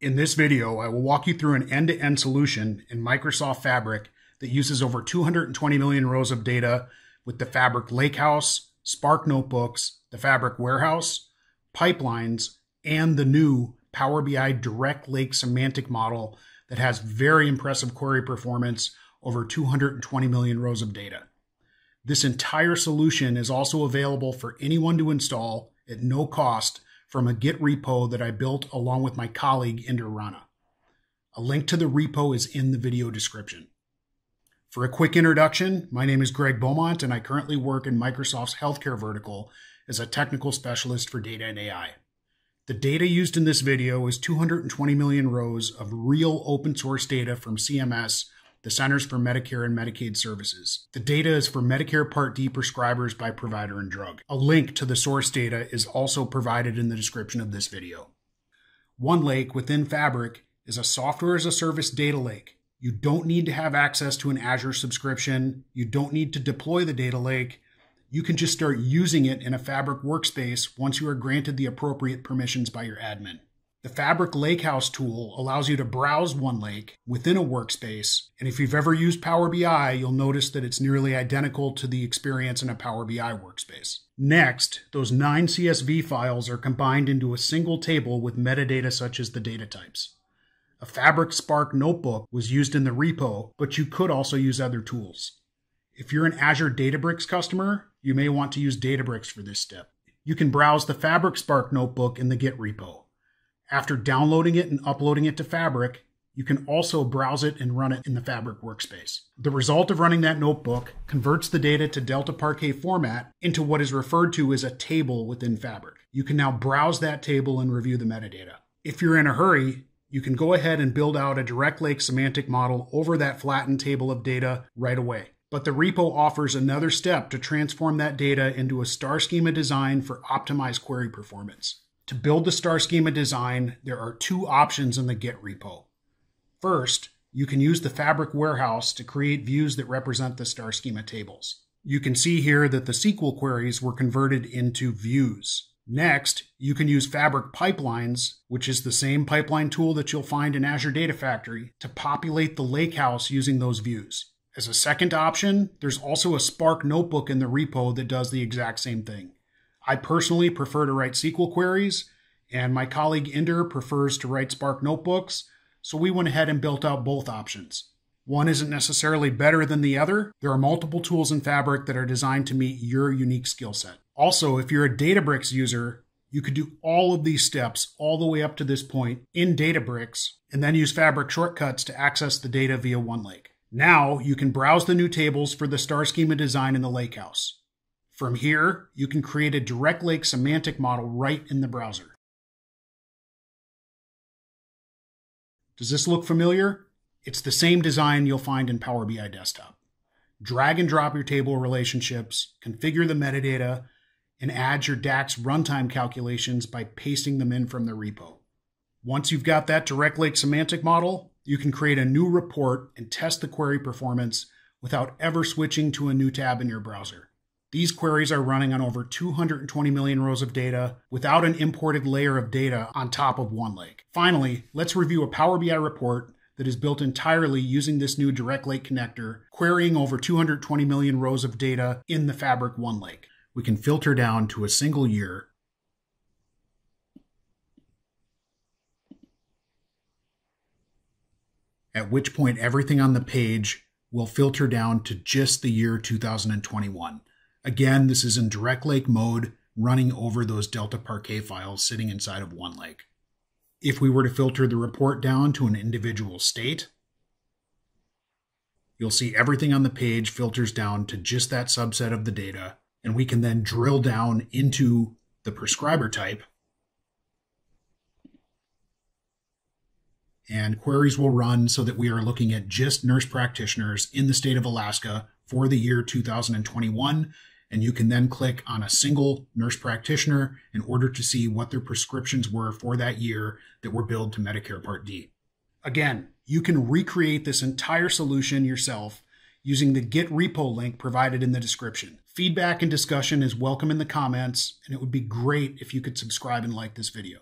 In this video, I will walk you through an end-to-end solution in Microsoft Fabric that uses over 220 million rows of data with the Fabric Lakehouse, Spark Notebooks, the Fabric Warehouse, pipelines, and the new Power BI Direct Lake Semantic Model that has very impressive query performance over 220 million rows of data. This entire solution is also available for anyone to install at no cost from a Git repo that I built along with my colleague Inder Rana. A link to the repo is in the video description. For a quick introduction, my name is Greg Beaumont and I currently work in Microsoft's healthcare vertical as a technical specialist for data and AI. The data used in this video is 220 million rows of real open source data from CMS the Centers for Medicare and Medicaid Services. The data is for Medicare Part D prescribers by provider and drug. A link to the source data is also provided in the description of this video. OneLake within Fabric is a software as a service data lake. You don't need to have access to an Azure subscription. You don't need to deploy the data lake. You can just start using it in a Fabric workspace once you are granted the appropriate permissions by your admin. The Fabric Lakehouse tool allows you to browse OneLake within a workspace, and if you've ever used Power BI, you'll notice that it's nearly identical to the experience in a Power BI workspace. Next, those nine CSV files are combined into a single table with metadata such as the data types. A Fabric Spark notebook was used in the repo, but you could also use other tools. If you're an Azure Databricks customer, you may want to use Databricks for this step. You can browse the Fabric Spark notebook in the Git repo. After downloading it and uploading it to Fabric, you can also browse it and run it in the Fabric workspace. The result of running that notebook converts the data to Delta Parquet format into what is referred to as a table within Fabric. You can now browse that table and review the metadata. If you're in a hurry, you can go ahead and build out a direct lake semantic model over that flattened table of data right away. But the repo offers another step to transform that data into a star schema design for optimized query performance. To build the star schema design, there are two options in the Git repo. First, you can use the Fabric Warehouse to create views that represent the star schema tables. You can see here that the SQL queries were converted into views. Next, you can use Fabric Pipelines, which is the same pipeline tool that you'll find in Azure Data Factory, to populate the lakehouse using those views. As a second option, there's also a Spark notebook in the repo that does the exact same thing. I personally prefer to write SQL queries, and my colleague Inder prefers to write Spark notebooks, so we went ahead and built out both options. One isn't necessarily better than the other. There are multiple tools in Fabric that are designed to meet your unique skill set. Also, if you're a Databricks user, you could do all of these steps all the way up to this point in Databricks and then use Fabric shortcuts to access the data via OneLake. Now you can browse the new tables for the star schema design in the Lakehouse. From here, you can create a direct lake semantic model right in the browser. Does this look familiar? It's the same design you'll find in Power BI Desktop. Drag and drop your table relationships, configure the metadata, and add your DAX runtime calculations by pasting them in from the repo. Once you've got that direct lake semantic model, you can create a new report and test the query performance without ever switching to a new tab in your browser. These queries are running on over 220 million rows of data without an imported layer of data on top of OneLake. Finally, let's review a Power BI report that is built entirely using this new Direct Lake connector, querying over 220 million rows of data in the Fabric OneLake. We can filter down to a single year at which point everything on the page will filter down to just the year 2021. Again, this is in direct lake mode, running over those Delta Parquet files sitting inside of OneLake. If we were to filter the report down to an individual state, you'll see everything on the page filters down to just that subset of the data, and we can then drill down into the prescriber type and queries will run so that we are looking at just nurse practitioners in the state of Alaska for the year 2021 and you can then click on a single nurse practitioner in order to see what their prescriptions were for that year that were billed to Medicare Part D. Again, you can recreate this entire solution yourself using the Git repo link provided in the description. Feedback and discussion is welcome in the comments, and it would be great if you could subscribe and like this video.